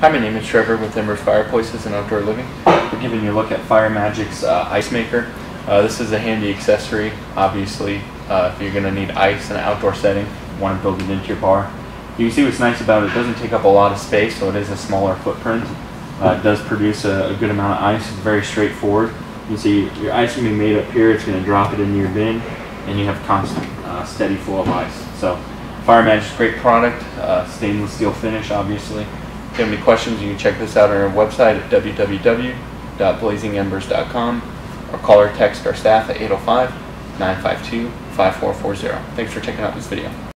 Hi, my name is Trevor with Embers Fireplaces and Outdoor Living. We're giving you a look at Fire Magic's uh, ice maker. Uh, this is a handy accessory, obviously, uh, if you're going to need ice in an outdoor setting, want to build it into your bar. You can see what's nice about it, it doesn't take up a lot of space, so it is a smaller footprint. Uh, it does produce a, a, good amount of ice, it's very straightforward. You can see your ice can be made up here, it's going to drop it into your bin, and you have constant, uh, steady flow of ice. So, Fire Magic's great product, uh, stainless steel finish, obviously. If you have any questions, you can check this out on our website at www.blazingembers.com or call or text our staff at 805 952 5440. Thanks for checking out this video.